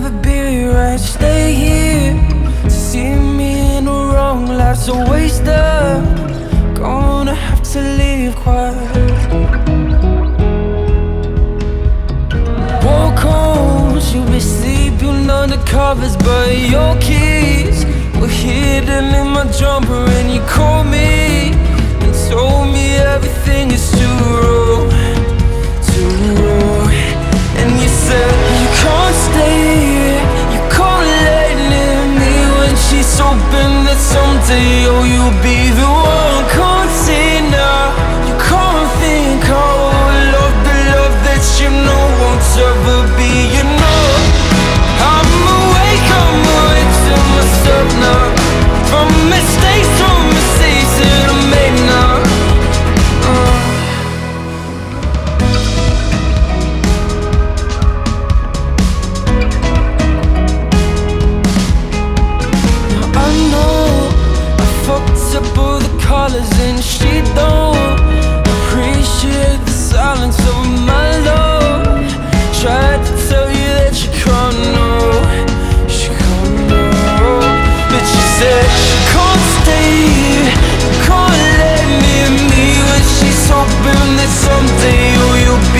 never be right Stay here. See me in the wrong Life's a waste of. Gonna have to leave quiet. Walk home You'll be sleeping under covers But your keys Were hidden in my jumper And you called me And told me everything is someday Oh, you'll be the one the colors and she don't appreciate the silence of my love. Tried to tell you that you can't know, she can't know. But she said she can't stay, can't let me in me When she's hoping that someday you'll be